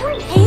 Hey